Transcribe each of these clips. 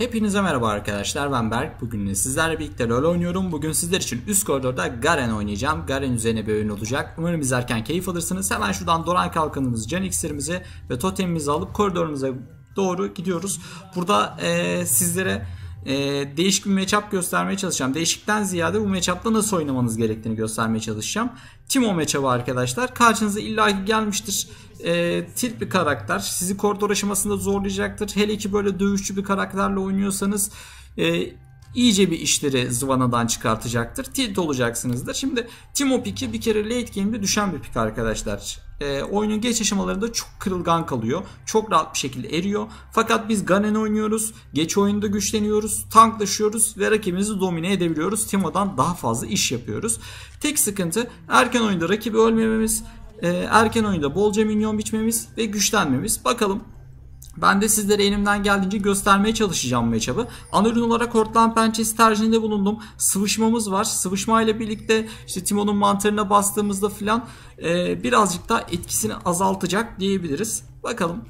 Hepinize merhaba arkadaşlar ben Berk. Bugün sizlerle birlikte LoL oynuyorum. Bugün sizler için üst koridorda Garen oynayacağım. Garen üzerine bir oyun olacak. Umarım izlerken keyif alırsınız. Hemen şuradan Doran kalkanımızı, can iksirimizi ve totemimizi alıp koridorumuza doğru gidiyoruz. Burada e, sizlere e, değişik bir matchup göstermeye çalışacağım. Değişikten ziyade bu matchup'ta nasıl oynamanız gerektiğini göstermeye çalışacağım. Timo matchup'ı arkadaşlar. Karşınıza illaki gelmiştir. E, tilt bir karakter. Sizi koridor aşamasında zorlayacaktır. Hele ki böyle dövüşçü bir karakterle oynuyorsanız e, iyice bir işleri zıvanadan çıkartacaktır. Tilt olacaksınızdır. Şimdi Timo piki bir kere late game'de düşen bir pik arkadaşlar. E, oyunun geç aşamalarında çok kırılgan kalıyor. Çok rahat bir şekilde eriyor. Fakat biz Garen oynuyoruz. Geç oyunda güçleniyoruz. Tanklaşıyoruz ve rakibimizi domine edebiliyoruz. Timo'dan daha fazla iş yapıyoruz. Tek sıkıntı erken oyunda rakibi ölmememiz. E, erken oyunda bolca minyon biçmemiz ve güçlenmemiz. Bakalım ben de sizlere elimden geldiğince göstermeye çalışacağım matchup'ı. Ana olarak hortlan pençesi tercihinde bulundum. Sıvışmamız var. Sıvışma ile birlikte işte Timo'nun mantarına bastığımızda filan e, birazcık daha etkisini azaltacak diyebiliriz. Bakalım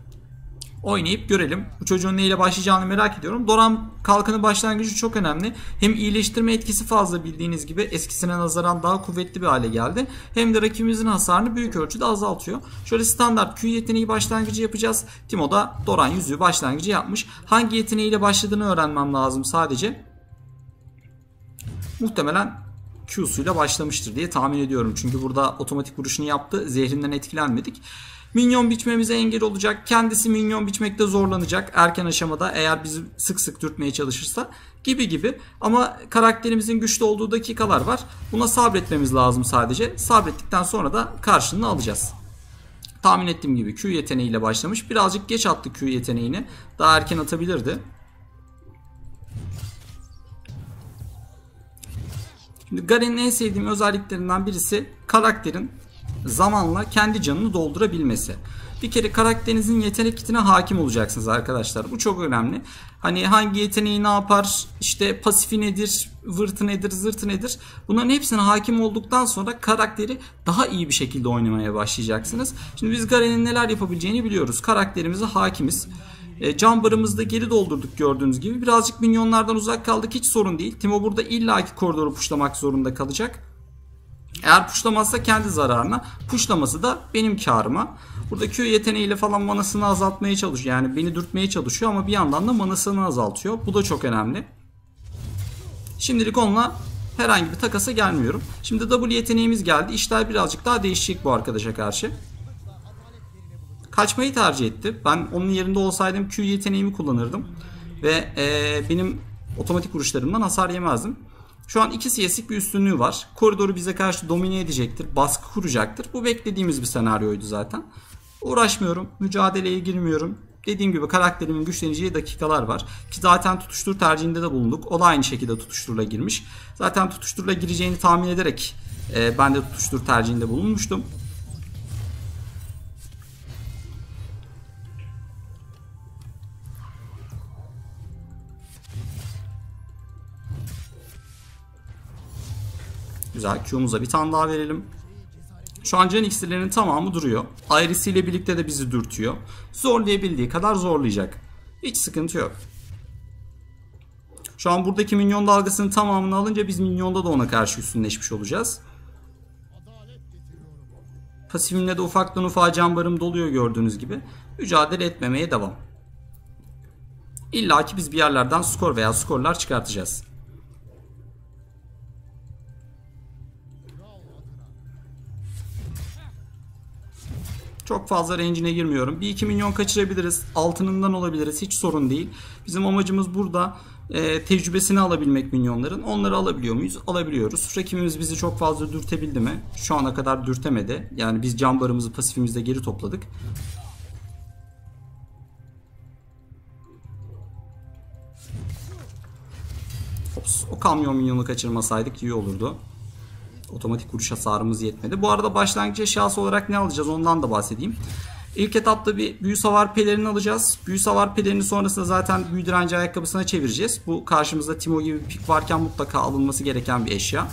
oynayıp görelim. Bu çocuğun neyle başlayacağını merak ediyorum. Doran kalkanı başlangıcı çok önemli. Hem iyileştirme etkisi fazla bildiğiniz gibi eskisine nazaran daha kuvvetli bir hale geldi. Hem de rakibimizin hasarını büyük ölçüde azaltıyor. Şöyle standart Q yeteneği başlangıcı yapacağız. Timo da Doran yüzüğü başlangıcı yapmış. Hangi yeteneğiyle başladığını öğrenmem lazım sadece. Muhtemelen Q'suyla başlamıştır diye tahmin ediyorum. Çünkü burada otomatik vuruşunu yaptı. Zehrinden etkilenmedik. Minyon biçmemize engel olacak. Kendisi minyon biçmekte zorlanacak erken aşamada eğer bizi sık sık dürtmeye çalışırsa gibi gibi. Ama karakterimizin güçlü olduğu dakikalar var. Buna sabretmemiz lazım sadece. Sabrettikten sonra da karşılığını alacağız. Tahmin ettiğim gibi Q yeteneğiyle başlamış. Birazcık geç attı Q yeteneğini. Daha erken atabilirdi. Şimdi Garen'in en sevdiğim özelliklerinden birisi karakterin zamanla kendi canını doldurabilmesi. Bir kere karakterinizin yetenek kitine hakim olacaksınız arkadaşlar. Bu çok önemli. Hani hangi yeteneği ne yapar, işte pasifi nedir, vırtı nedir, zırtı nedir. Bunların hepsine hakim olduktan sonra karakteri daha iyi bir şekilde oynamaya başlayacaksınız. Şimdi biz Garen'in neler yapabileceğini biliyoruz. Karakterimize hakimiz. E, can barımızı geri doldurduk gördüğünüz gibi. Birazcık minyonlardan uzak kaldık hiç sorun değil. Timo burada illaki koridoru puşlamak zorunda kalacak. Eğer puşlamazsa kendi zararına, puşlaması da benim karıma. Burada Q yeteneğiyle falan manasını azaltmaya çalışıyor. Yani beni dürtmeye çalışıyor ama bir yandan da manasını azaltıyor. Bu da çok önemli. Şimdilik onunla herhangi bir takasa gelmiyorum. Şimdi W yeteneğimiz geldi. İşler birazcık daha değişecek bu arkadaşa karşı. Kaçmayı tercih etti. Ben onun yerinde olsaydım Q yeteneğimi kullanırdım. Ve ee, benim otomatik vuruşlarımdan hasar yemezdim. Şu an 2 CS'lik bir üstünlüğü var. Koridoru bize karşı domine edecektir. Baskı kuracaktır. Bu beklediğimiz bir senaryoydu zaten. Uğraşmıyorum. Mücadeleye girmiyorum. Dediğim gibi karakterimin güçleneceği dakikalar var. Ki zaten tutuştur tercihinde de bulunduk. O da aynı şekilde tutuşturla girmiş. Zaten tutuşturla gireceğini tahmin ederek e, ben de tutuştur tercihinde bulunmuştum. Güzel. Q'muza bir tane daha verelim. Şu an can iksirlerinin tamamı duruyor. Iris ile birlikte de bizi dürtüyor. Zorlayabildiği kadar zorlayacak. Hiç sıkıntı yok. Şu an buradaki minyon dalgasının tamamını alınca biz minyonda da ona karşı üstünleşmiş olacağız. Pasifimle de ufaktan ufağa can barım doluyor gördüğünüz gibi. Mücadele etmemeye devam. İlla ki biz bir yerlerden skor veya skorlar çıkartacağız. Çok fazla range'ine girmiyorum. Bir iki milyon kaçırabiliriz. Altınından olabiliriz. Hiç sorun değil. Bizim amacımız burada e, tecrübesini alabilmek minyonların. Onları alabiliyor muyuz? Alabiliyoruz. Rakibimiz bizi çok fazla dürtebildi mi? Şu ana kadar dürtemedi. Yani biz can barımızı pasifimizde geri topladık. Ops, o kamyon minyonu kaçırmasaydık iyi olurdu. Otomatik vuruş hasarımız yetmedi. Bu arada başlangıç eşyası olarak ne alacağız ondan da bahsedeyim. İlk etapta bir büyü savar pelerini alacağız. Büyü savar pelerini sonrasında zaten büyü direnci ayakkabısına çevireceğiz. Bu karşımızda Timo gibi bir pik varken mutlaka alınması gereken bir eşya.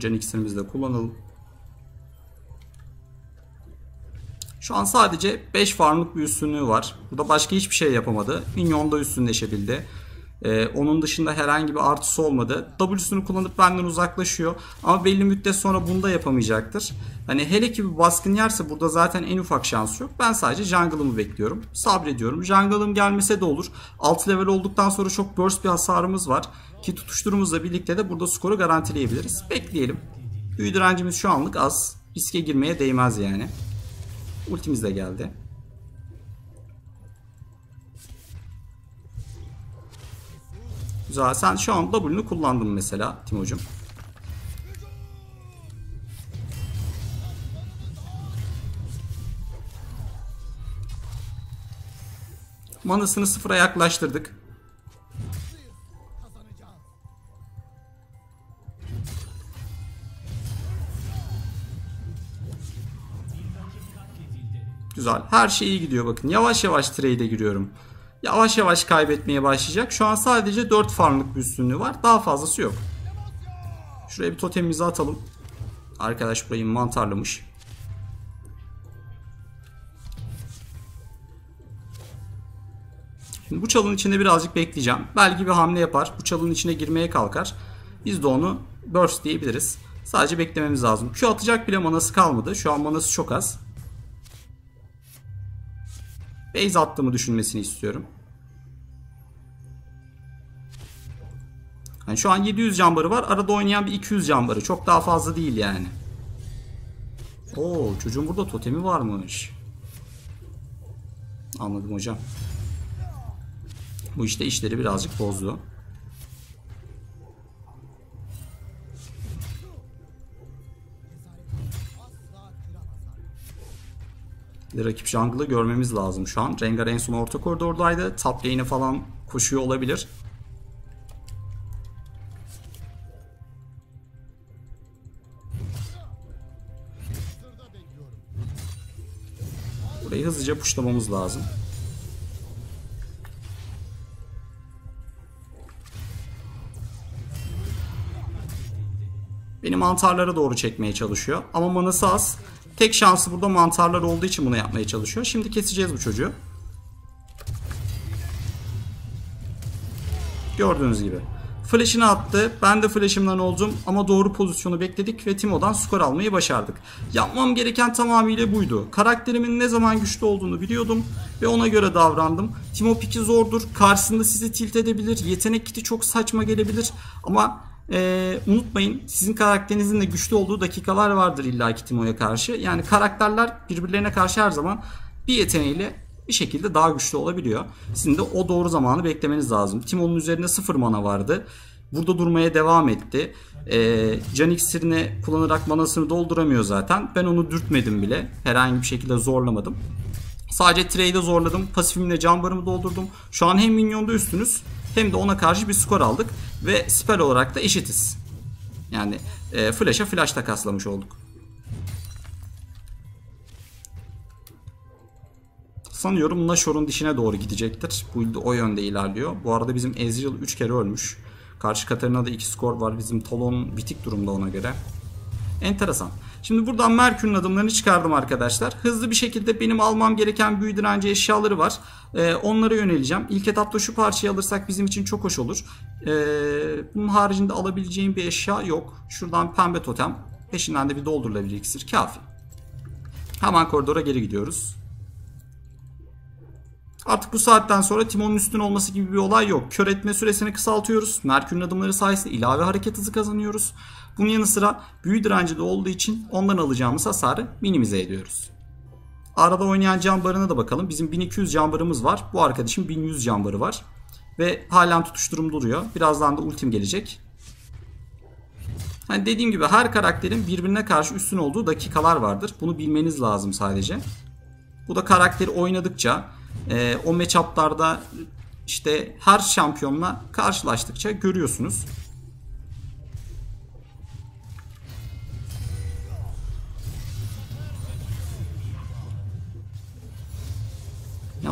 Can iksirimizi de kullanalım. Şu an sadece 5 farmlık bir üstünlüğü var. Burada başka hiçbir şey yapamadı. Minyon da üstünleşebildi. Ee, onun dışında herhangi bir artısı olmadı. W'sunu kullanıp benden uzaklaşıyor. Ama belli müddet sonra bunu da yapamayacaktır. Hani hele ki bir baskın yerse burada zaten en ufak şansı yok. Ben sadece jungle'ımı bekliyorum. Sabrediyorum. Jungle'ım gelmese de olur. Alt level olduktan sonra çok burst bir hasarımız var. Ki tutuşturumuzla birlikte de burada skoru garantileyebiliriz. Bekleyelim. Büyü direncimiz şu anlık az. Riske girmeye değmez yani. Ultimiz de geldi. Güzel. Sen şu an W'nu kullandın mesela Timo'cum. Manasını sıfıra yaklaştırdık. Güzel. Her şey iyi gidiyor bakın. Yavaş yavaş trade'e giriyorum. Yavaş yavaş kaybetmeye başlayacak. Şu an sadece 4 farmlık bir üstünlüğü var. Daha fazlası yok. Şuraya bir totemimizi atalım. Arkadaş burayı mantarlamış. Şimdi bu çalının içinde birazcık bekleyeceğim. Belki bir hamle yapar. Bu çalının içine girmeye kalkar. Biz de onu burst diyebiliriz. Sadece beklememiz lazım. Q atacak bile manası kalmadı. Şu an manası çok az. Base attığımı düşünmesini istiyorum. Yani şu an 700 cambarı var. Arada oynayan bir 200 cambarı. Çok daha fazla değil yani. Oo çocuğun burada totemi varmış. Anladım hocam. Bu işte işleri birazcık bozdu. Rakip jungle'ı görmemiz lazım şu an. Rengar en son orta koridordaydı. Top lane'e falan koşuyor olabilir. Burayı hızlıca puşlamamız lazım. Beni mantarlara doğru çekmeye çalışıyor. Ama manası az. Tek şansı burada mantarlar olduğu için bunu yapmaya çalışıyor. Şimdi keseceğiz bu çocuğu. Gördüğünüz gibi. Flash'ını attı. Ben de flash'ımdan oldum ama doğru pozisyonu bekledik ve Timo'dan skor almayı başardık. Yapmam gereken tamamıyla buydu. Karakterimin ne zaman güçlü olduğunu biliyordum ve ona göre davrandım. Timo piki zordur. Karşısında sizi tilt edebilir. Yetenek kiti çok saçma gelebilir ama ee, unutmayın sizin karakterinizin de güçlü olduğu dakikalar vardır illaki Timo'ya karşı. Yani karakterler birbirlerine karşı her zaman bir yeteneğiyle bir şekilde daha güçlü olabiliyor. Sizin de o doğru zamanı beklemeniz lazım. Timo'nun üzerinde sıfır mana vardı. Burada durmaya devam etti. Ee, can iksirini kullanarak manasını dolduramıyor zaten. Ben onu dürtmedim bile. Herhangi bir şekilde zorlamadım. Sadece trade'e zorladım. Pasifimle can barımı doldurdum. Şu an hem minyonda üstünüz hem de ona karşı bir skor aldık. Ve spell olarak da eşitiz. Yani e, flash'a flash takaslamış olduk. Sanıyorum Nashor'un dişine doğru gidecektir. Build o yönde ilerliyor. Bu arada bizim Ezreal 3 kere ölmüş. Karşı Katarina'da 2 skor var. Bizim Talon bitik durumda ona göre. Enteresan. Şimdi buradan Merkür'ün adımlarını çıkardım arkadaşlar. Hızlı bir şekilde benim almam gereken büyü direnci eşyaları var. Ee, onlara yöneleceğim. İlk etapta şu parçayı alırsak bizim için çok hoş olur. Ee, bunun haricinde alabileceğim bir eşya yok. Şuradan pembe totem. Peşinden de bir doldurulabilir iksir. Kafi. Hemen koridora geri gidiyoruz. Artık bu saatten sonra Timon'un üstün olması gibi bir olay yok. Kör etme süresini kısaltıyoruz. Merkür'ün adımları sayesinde ilave hareket hızı kazanıyoruz. Bunun yanı sıra büyü direnci de olduğu için ondan alacağımız hasarı minimize ediyoruz. Arada oynayan cambarına da bakalım. Bizim 1200 cambarımız var. Bu arkadaşın 1100 cambarı var. Ve halen tutuşturum duruyor. Birazdan da ultim gelecek. Hani dediğim gibi her karakterin birbirine karşı üstün olduğu dakikalar vardır. Bunu bilmeniz lazım sadece. Bu da karakteri oynadıkça e, o matchup'larda işte her şampiyonla karşılaştıkça görüyorsunuz.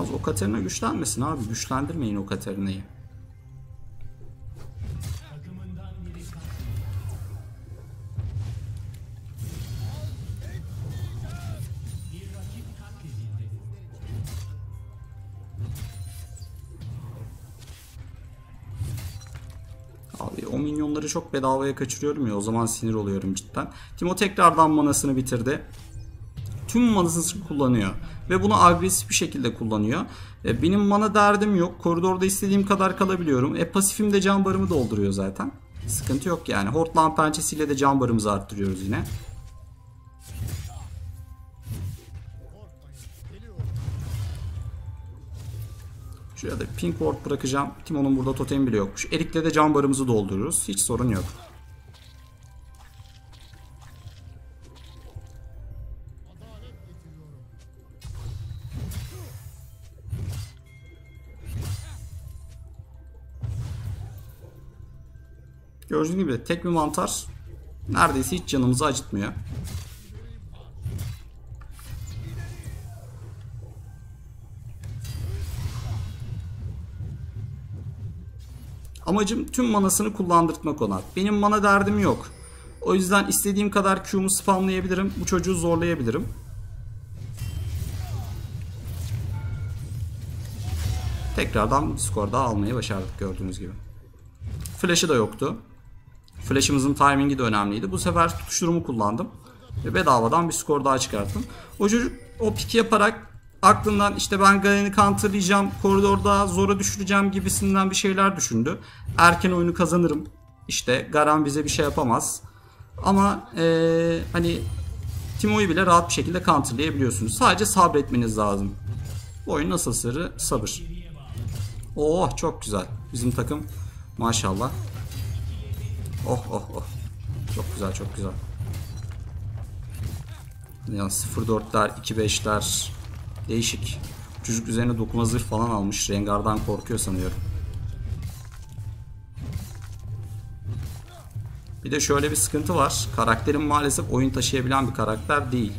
olmaz. O Katarina güçlenmesin abi. Güçlendirmeyin o Katarina'yı. Abi o minyonları çok bedavaya kaçırıyorum ya o zaman sinir oluyorum cidden. Timo tekrardan manasını bitirdi. Tüm manasını kullanıyor. Ve bunu agresif bir şekilde kullanıyor. E, benim mana derdim yok. Koridorda istediğim kadar kalabiliyorum. E pasifim de can barımı dolduruyor zaten. Sıkıntı yok yani. Hortland pençesiyle de can barımızı arttırıyoruz yine. Şuraya da pink ward bırakacağım. Timon'un burada totemi bile yokmuş. Erik'le de can barımızı doldururuz. Hiç sorun yok. Gördüğünüz gibi tek bir mantar neredeyse hiç canımızı acıtmıyor. Amacım tüm manasını kullandırtmak ona. Benim mana derdim yok. O yüzden istediğim kadar Q'mu spamlayabilirim. Bu çocuğu zorlayabilirim. Tekrardan skor daha almayı başardık gördüğünüz gibi. Flash'ı da yoktu. Flash'ımızın timingi de önemliydi. Bu sefer tutuşturumu kullandım. Ve bedavadan bir skor daha çıkarttım. O çocuk o pik yaparak aklından işte ben Garen'i counterlayacağım, koridorda zora düşüreceğim gibisinden bir şeyler düşündü. Erken oyunu kazanırım. İşte Garen bize bir şey yapamaz. Ama ee, hani Timo'yu bile rahat bir şekilde counterlayabiliyorsunuz. Sadece sabretmeniz lazım. Bu oyun nasıl sırrı? Sabır. Oh çok güzel. Bizim takım maşallah. Oh oh oh. Çok güzel çok güzel. Yani 0-4'ler 2-5'ler Değişik. Çocuk üzerine dokuma zırh falan almış. Rengar'dan korkuyor sanıyorum. Bir de şöyle bir sıkıntı var. Karakterim maalesef oyun taşıyabilen bir karakter değil.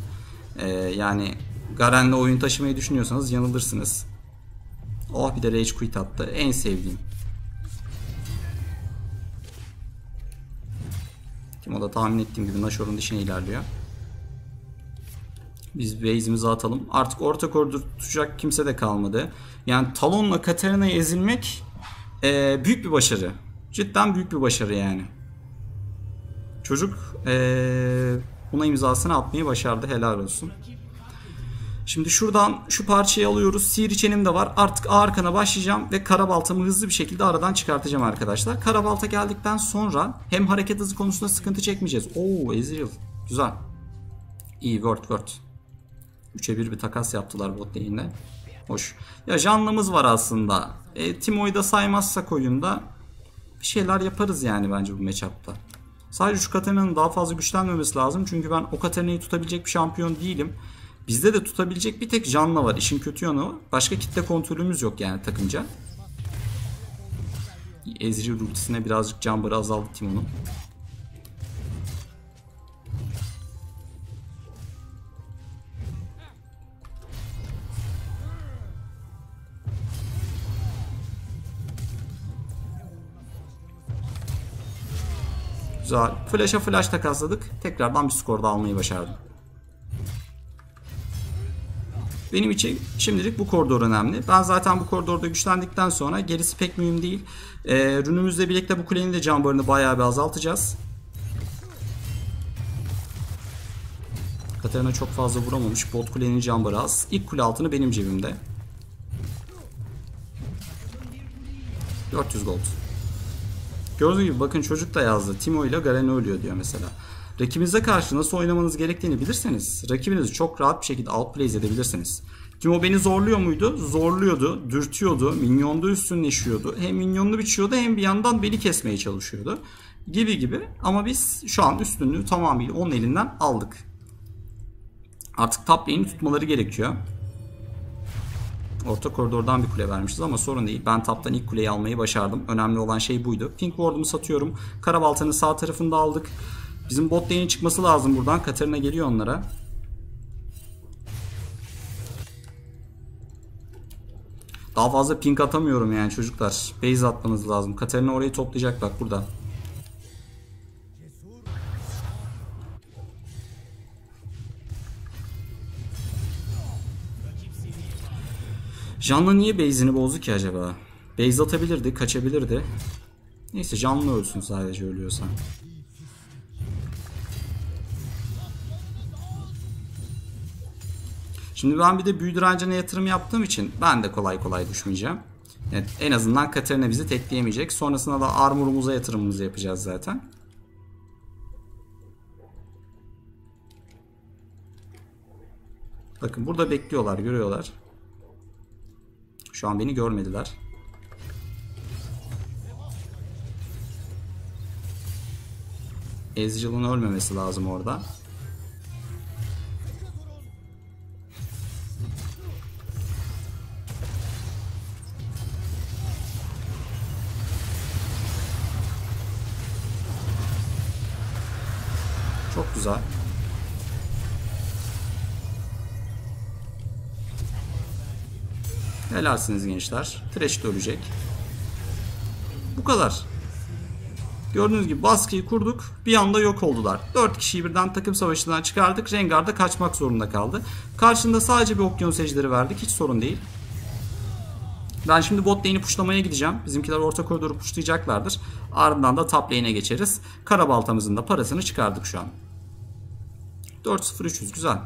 Ee, yani Garen'le oyun taşımayı düşünüyorsanız yanılırsınız. Oh bir de Rage Quit attı. En sevdiğim. Timo da tahmin ettiğim gibi Nashor'un dişine ilerliyor. Biz base'imizi atalım. Artık orta koridor tutacak kimse de kalmadı. Yani Talon'la Katarina'yı ezilmek e, büyük bir başarı. Cidden büyük bir başarı yani. Çocuk e, buna imzasını atmayı başardı. Helal olsun. Şimdi şuradan şu parçayı alıyoruz. Sihir içenim de var. Artık Arkan'a başlayacağım ve karabaltamı hızlı bir şekilde aradan çıkartacağım arkadaşlar. Karabalta geldikten sonra hem hareket hızı konusunda sıkıntı çekmeyeceğiz. Oo Ezreal. Güzel. İyi word word. 3'e 1 bir takas yaptılar bot lane'de. Hoş. Ya canlımız var aslında. E, Timo'yu da saymazsak oyunda bir şeyler yaparız yani bence bu matchup'ta. Sadece şu Katarina'nın daha fazla güçlenmemesi lazım. Çünkü ben o Katarina'yı tutabilecek bir şampiyon değilim. Bizde de tutabilecek bir tek canlı var. İşin kötü yanı Başka kitle kontrolümüz yok yani takımca. Ezreal ultisine birazcık can barı azaldı Timo'nun. Güzel. Flash'a flash takasladık. Tekrardan bir skor da almayı başardım. Benim için şimdilik bu koridor önemli. Ben zaten bu koridorda güçlendikten sonra gerisi pek mühim değil. Ee, rünümüzle birlikte bu kulenin de can barını bayağı bir azaltacağız. Katarina çok fazla vuramamış. Bot kulenin can barı az. İlk kule altını benim cebimde. 400 gold. Gördüğünüz gibi bakın çocuk da yazdı. Timo ile Garen ölüyor diyor mesela. Rakibinize karşı nasıl oynamanız gerektiğini bilirseniz rakibinizi çok rahat bir şekilde outplay edebilirsiniz. Timo beni zorluyor muydu? Zorluyordu, dürtüyordu, minyonda üstünleşiyordu. Hem minyonunu biçiyordu hem bir yandan beni kesmeye çalışıyordu. Gibi gibi ama biz şu an üstünlüğü tamamıyla onun elinden aldık. Artık top tutmaları gerekiyor. Orta koridordan bir kule vermişiz ama sorun değil. Ben taptan ilk kuleyi almayı başardım. Önemli olan şey buydu. Pink Ward'umu satıyorum. Karabaltanın sağ tarafında aldık. Bizim bot lane'in çıkması lazım buradan. Katarina geliyor onlara. Daha fazla pink atamıyorum yani çocuklar. Base atmanız lazım. Katarina orayı toplayacak bak burada. Janla niye base'ini bozdu ki acaba? Base atabilirdi, kaçabilirdi. Neyse canlı ölsün sadece ölüyorsa. Şimdi ben bir de büyü direncine yatırım yaptığım için ben de kolay kolay düşmeyeceğim. Yani en azından Katarina bizi tekleyemeyecek. Sonrasında da armorumuza yatırımımızı yapacağız zaten. Bakın burada bekliyorlar, görüyorlar. Şu an beni görmediler. Ezreal'ın ölmemesi lazım orada. Çok güzel. Helalsiniz gençler. Thresh de. Bu kadar. Gördüğünüz gibi baskıyı kurduk. Bir anda yok oldular. 4 kişiyi birden takım savaşından çıkardık. Rengar da kaçmak zorunda kaldı. Karşında sadece bir okyanus ejderi verdik. Hiç sorun değil. Ben şimdi bot lane'i puşlamaya gideceğim. Bizimkiler orta koridoru puşlayacaklardır. Ardından da top lane'e geçeriz. Karabaltamızın da parasını çıkardık şu an. 4-0-300 güzel.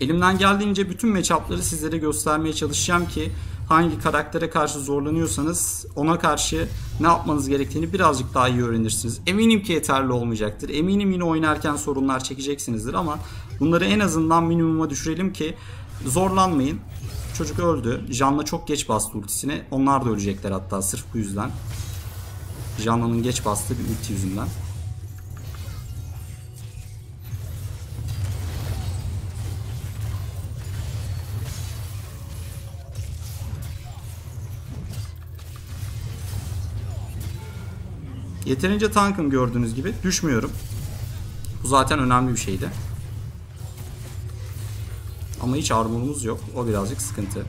Elimden geldiğince bütün matchup'ları sizlere göstermeye çalışacağım ki hangi karaktere karşı zorlanıyorsanız ona karşı ne yapmanız gerektiğini birazcık daha iyi öğrenirsiniz. Eminim ki yeterli olmayacaktır. Eminim yine oynarken sorunlar çekeceksinizdir ama bunları en azından minimuma düşürelim ki zorlanmayın. Çocuk öldü. Janna çok geç bastı ultisini. Onlar da ölecekler hatta sırf bu yüzden. Janna'nın geç bastığı bir ulti yüzünden. Yeterince tankım gördüğünüz gibi. Düşmüyorum. Bu zaten önemli bir şeydi. Ama hiç armorumuz yok. O birazcık sıkıntı.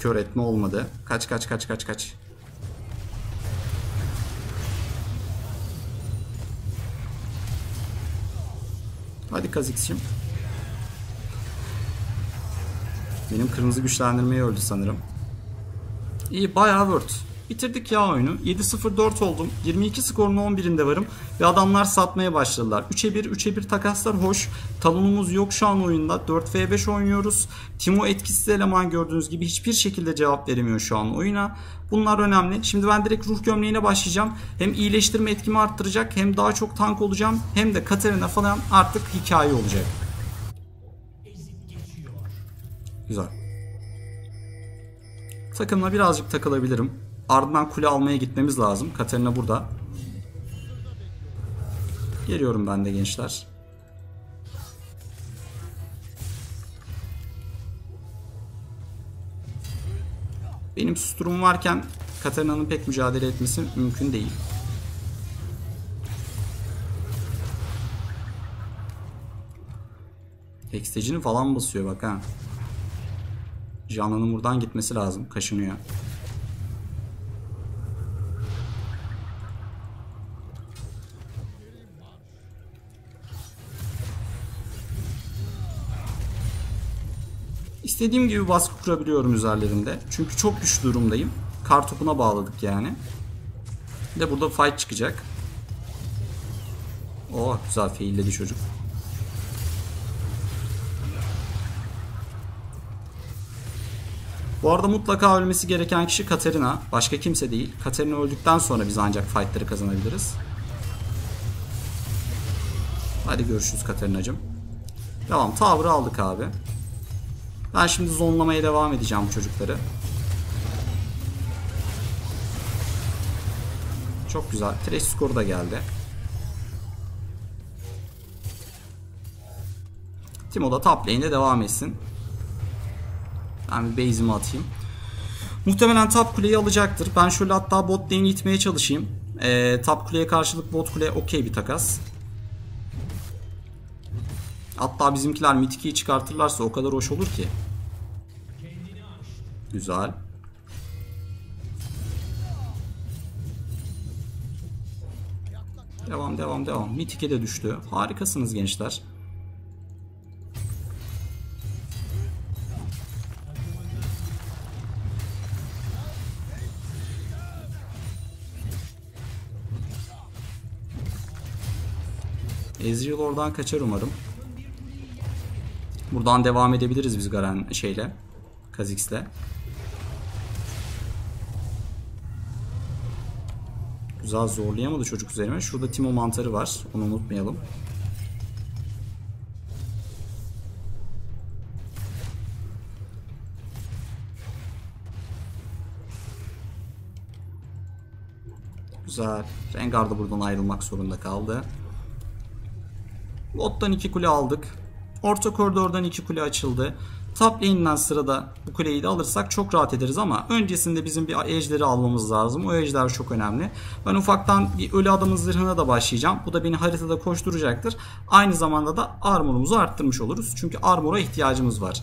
Kör etme olmadı. Kaç kaç kaç kaç kaç. Hadi Kazik'cim. Benim kırmızı güçlendirmeyi öldü sanırım. İyi bayağı word. Bitirdik ya oyunu. 7-0-4 oldum. 22 skorun 11'inde varım. Ve adamlar satmaya başladılar. 3'e 1, 3'e 1 takaslar hoş. Talonumuz yok şu an oyunda. 4v5 oynuyoruz. Timo etkisiz eleman gördüğünüz gibi hiçbir şekilde cevap veremiyor şu an oyuna. Bunlar önemli. Şimdi ben direkt ruh gömleğine başlayacağım. Hem iyileştirme etkimi arttıracak hem daha çok tank olacağım. Hem de Katarina falan artık hikaye olacak. Güzel. Takımla birazcık takılabilirim. Ardından kule almaya gitmemiz lazım. Katarina burada. Geliyorum ben de gençler. Benim susturum varken Katarina'nın pek mücadele etmesi mümkün değil. Hexteci'ni falan basıyor bak ha. Canlı'nın buradan gitmesi lazım. Kaşınıyor. İstediğim gibi baskı kurabiliyorum üzerlerinde. Çünkü çok güçlü durumdayım. Kar topuna bağladık yani. Bir de burada fight çıkacak. Oh güzel failledi çocuk. Bu arada mutlaka ölmesi gereken kişi Katarina. Başka kimse değil. Katarina öldükten sonra biz ancak fightları kazanabiliriz. Hadi görüşürüz Katarina'cım. Tamam tower'ı aldık abi. Ben şimdi zonlamaya devam edeceğim bu çocukları. Çok güzel. Trash skoru da geldi. Timo da top lane'de devam etsin. Ben bir base'imi atayım. Muhtemelen top kuleyi alacaktır. Ben şöyle hatta bot lane gitmeye çalışayım. Ee, top kuleye karşılık bot kule okey bir takas. Hatta bizimkiler Mythic'i çıkartırlarsa o kadar hoş olur ki. Güzel. Devam devam devam. Mythic'e de düştü. Harikasınız gençler. Ezreal oradan kaçar umarım. Buradan devam edebiliriz biz Garen şeyle. Kha'Zix'le. Güzel zorlayamadı çocuk üzerime. Şurada Timo mantarı var. Onu unutmayalım. Güzel. Rengar da buradan ayrılmak zorunda kaldı. Bottan iki kule aldık. Orta koridordan iki kule açıldı. Top lane'den sırada bu kuleyi de alırsak çok rahat ederiz ama öncesinde bizim bir ejderi almamız lazım. O ejder çok önemli. Ben ufaktan bir ölü adamın zırhına da başlayacağım. Bu da beni haritada koşturacaktır. Aynı zamanda da armorumuzu arttırmış oluruz. Çünkü armora ihtiyacımız var.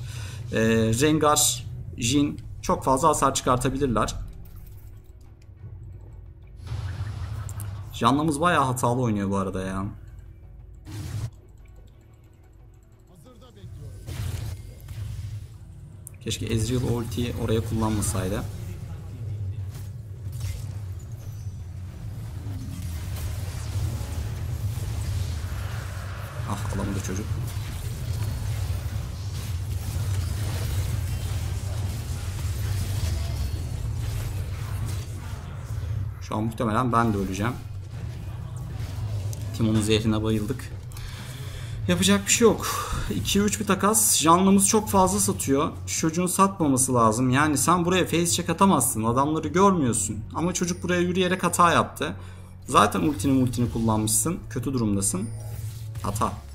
Ee, Rengar, Jin çok fazla hasar çıkartabilirler. Canlımız bayağı hatalı oynuyor bu arada ya. Keşke Ezreal ultiyi oraya kullanmasaydı. Ah alamadı çocuk. Şu an muhtemelen ben de öleceğim. Timon'un zehrine bayıldık. Yapacak bir şey yok. 2-3 bir takas. Canlımız çok fazla satıyor. Çocuğun satmaması lazım. Yani sen buraya face check atamazsın. Adamları görmüyorsun. Ama çocuk buraya yürüyerek hata yaptı. Zaten ultini ultini kullanmışsın. Kötü durumdasın. Hata.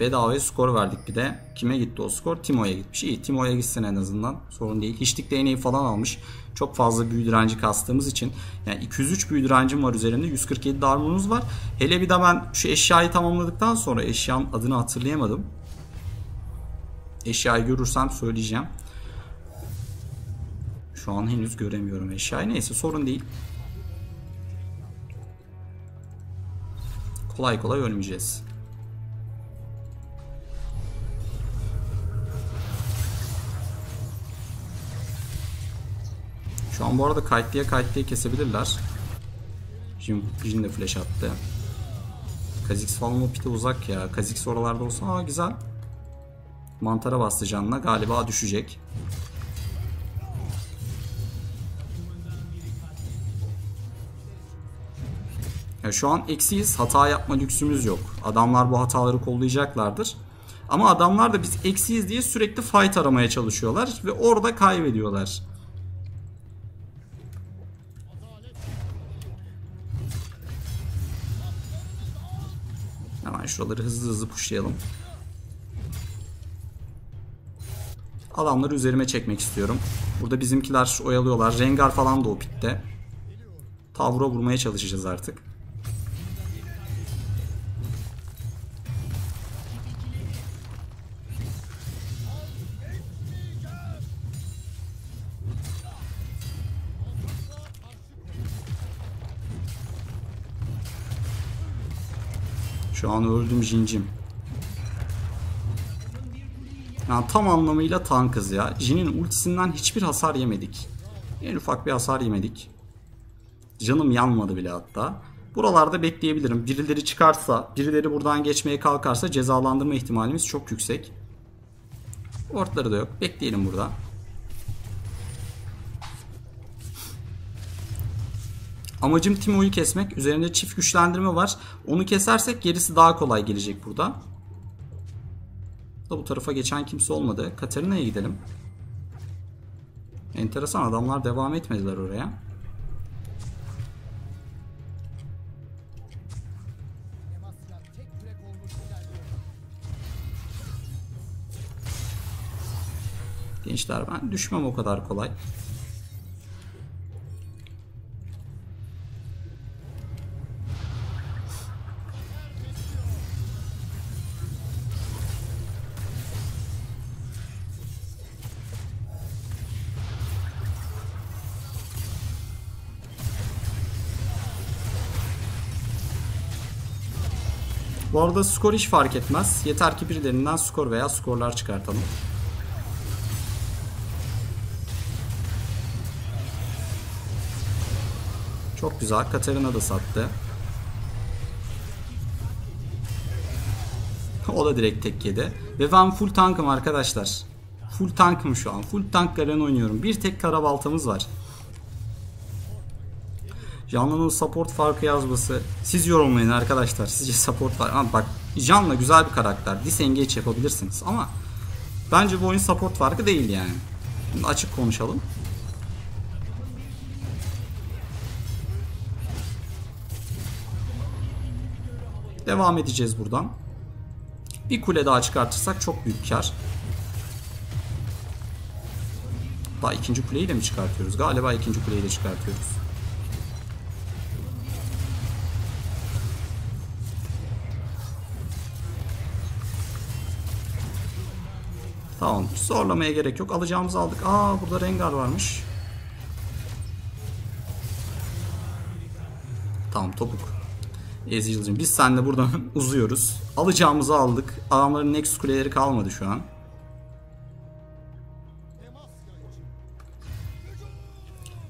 Bedavaya skor verdik bir de. Kime gitti o skor? Timo'ya gitmiş. İyi Timo'ya gitsin en azından. Sorun değil. Hiçlik değneği falan almış. Çok fazla büyü direnci kastığımız için. Yani 203 büyü direncim var üzerinde. 147 darmunuz var. Hele bir de ben şu eşyayı tamamladıktan sonra eşyanın adını hatırlayamadım. Eşyayı görürsem söyleyeceğim. Şu an henüz göremiyorum eşyayı. Neyse sorun değil. Kolay kolay ölmeyeceğiz. An bu arada kayıtlıya kayıtlıya kesebilirler. Jin, Jin de flash attı. Kha'Zix falan o pite uzak ya. Kha'Zix oralarda olsa aa güzel. Mantara bastı canına. Galiba düşecek. Ya şu an eksiyiz. Hata yapma lüksümüz yok. Adamlar bu hataları kollayacaklardır. Ama adamlar da biz eksiyiz diye sürekli fight aramaya çalışıyorlar. Ve orada kaybediyorlar. Şuraları hızlı hızlı pushlayalım. Adamları üzerime çekmek istiyorum. Burada bizimkiler oyalıyorlar. Rengar falan da o pitte. Tavra vurmaya çalışacağız artık. Şu an öldüm Jin'cim. Yani tam anlamıyla tankız ya. Jin'in ultisinden hiçbir hasar yemedik. En ufak bir hasar yemedik. Canım yanmadı bile hatta. Buralarda bekleyebilirim. Birileri çıkarsa, birileri buradan geçmeye kalkarsa cezalandırma ihtimalimiz çok yüksek. Ortları da yok. Bekleyelim burada. Amacım Timo'yu kesmek. Üzerinde çift güçlendirme var. Onu kesersek gerisi daha kolay gelecek burada. Da bu tarafa geçen kimse olmadı. Katarina'ya gidelim. Enteresan adamlar devam etmediler oraya. Gençler ben düşmem o kadar kolay. Bu arada skor hiç fark etmez. Yeter ki birilerinden skor veya skorlar çıkartalım. Çok güzel. Katarina da sattı. o da direkt tek yedi. Ve ben full tankım arkadaşlar. Full tankım şu an. Full tank Garen oynuyorum. Bir tek kara baltamız var. Canlı'nın support farkı yazması. Siz yorumlayın arkadaşlar. Sizce support var. Ama bak Canlı güzel bir karakter. Disengage yapabilirsiniz ama bence bu oyun support farkı değil yani. Şimdi açık konuşalım. Devam edeceğiz buradan. Bir kule daha çıkartırsak çok büyük kar. Daha ikinci kuleyi de mi çıkartıyoruz? Galiba ikinci kuleyi de çıkartıyoruz. Tamam. Zorlamaya gerek yok. Alacağımızı aldık. Aa burada Rengar varmış. Tamam topuk. Ezreal'cim biz seninle buradan uzuyoruz. Alacağımızı aldık. Adamların next kuleleri kalmadı şu an.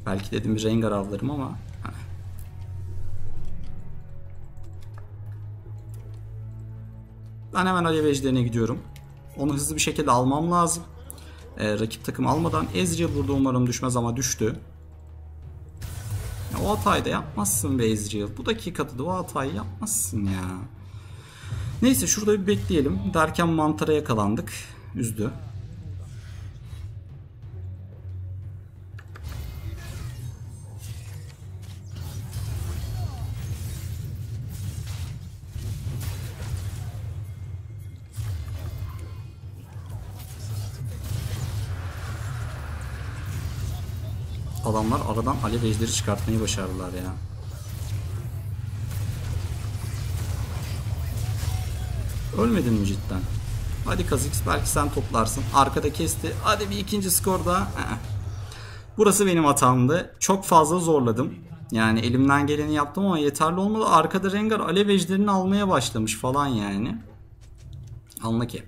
Belki dedim bir Rengar avlarım ama Ben hemen Alev Ejderine gidiyorum. Onu hızlı bir şekilde almam lazım. Ee, rakip takım almadan. Ezreal burada umarım düşmez ama düştü. Ya, o hatayı da yapmazsın be Ezreal. Bu dakikada da o hatayı yapmazsın ya. Neyse şurada bir bekleyelim. Derken mantara yakalandık. Üzdü. Adamlar aradan alev ejderi çıkartmayı başardılar ya. Ölmedin mi cidden? Hadi Kazix belki sen toplarsın. Arkada kesti. Hadi bir ikinci skor daha. Burası benim hatamdı. Çok fazla zorladım. Yani elimden geleni yaptım ama yeterli olmadı. Arkada Rengar alev ejderini almaya başlamış falan yani. Anla ki.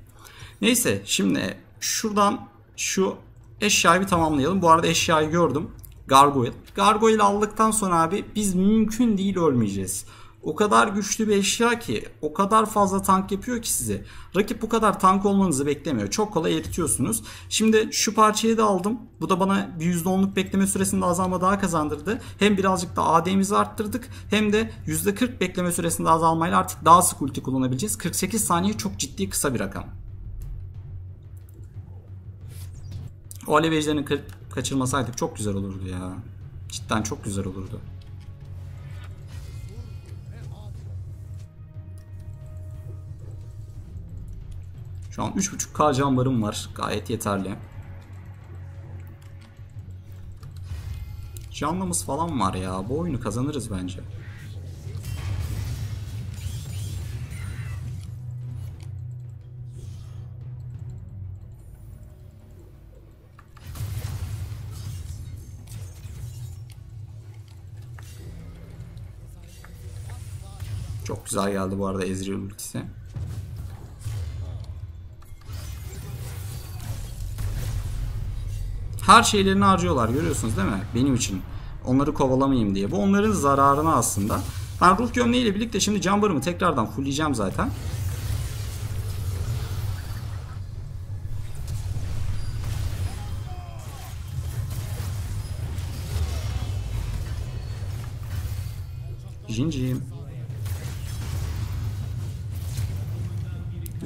Neyse şimdi şuradan şu eşyayı bir tamamlayalım. Bu arada eşyayı gördüm. Gargoyle. Gargoyle aldıktan sonra abi biz mümkün değil ölmeyeceğiz. O kadar güçlü bir eşya ki o kadar fazla tank yapıyor ki size. Rakip bu kadar tank olmanızı beklemiyor. Çok kolay eritiyorsunuz. Şimdi şu parçayı da aldım. Bu da bana bir %10'luk bekleme süresinde azalma daha kazandırdı. Hem birazcık da AD'mizi arttırdık hem de %40 bekleme süresinde azalmayla artık daha sık ulti kullanabileceğiz. 48 saniye çok ciddi kısa bir rakam. O alev ejderini kaçırmasaydık çok güzel olurdu ya. Cidden çok güzel olurdu. Şu an 3.5k can barım var. Gayet yeterli. Canlımız falan var ya. Bu oyunu kazanırız bence. Güzel geldi bu arada Ezreal ultisi. Her şeylerini harcıyorlar görüyorsunuz değil mi? Benim için. Onları kovalamayayım diye. Bu onların zararına aslında. Ben ruh gömleğiyle birlikte şimdi can tekrardan fullleyeceğim zaten. Jincim.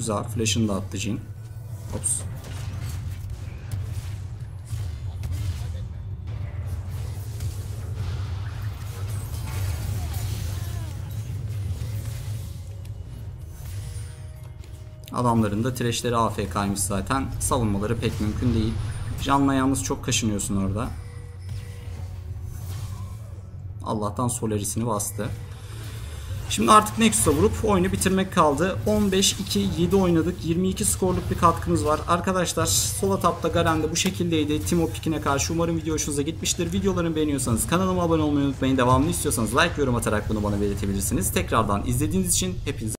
Güzel. Flash'ını da attı Jin. Ops. Adamların da trashleri AFK'ymış zaten. Savunmaları pek mümkün değil. Canla yalnız çok kaşınıyorsun orada. Allah'tan Solaris'ini bastı. Şimdi artık Nexus'a vurup oyunu bitirmek kaldı. 15-2-7 oynadık. 22 skorluk bir katkımız var. Arkadaşlar sola tapta Garen'de bu şekildeydi. Timo Pikine karşı. Umarım video hoşunuza gitmiştir. Videolarımı beğeniyorsanız kanalıma abone olmayı unutmayın. Devamını istiyorsanız like yorum atarak bunu bana belirtebilirsiniz. Tekrardan izlediğiniz için hepinize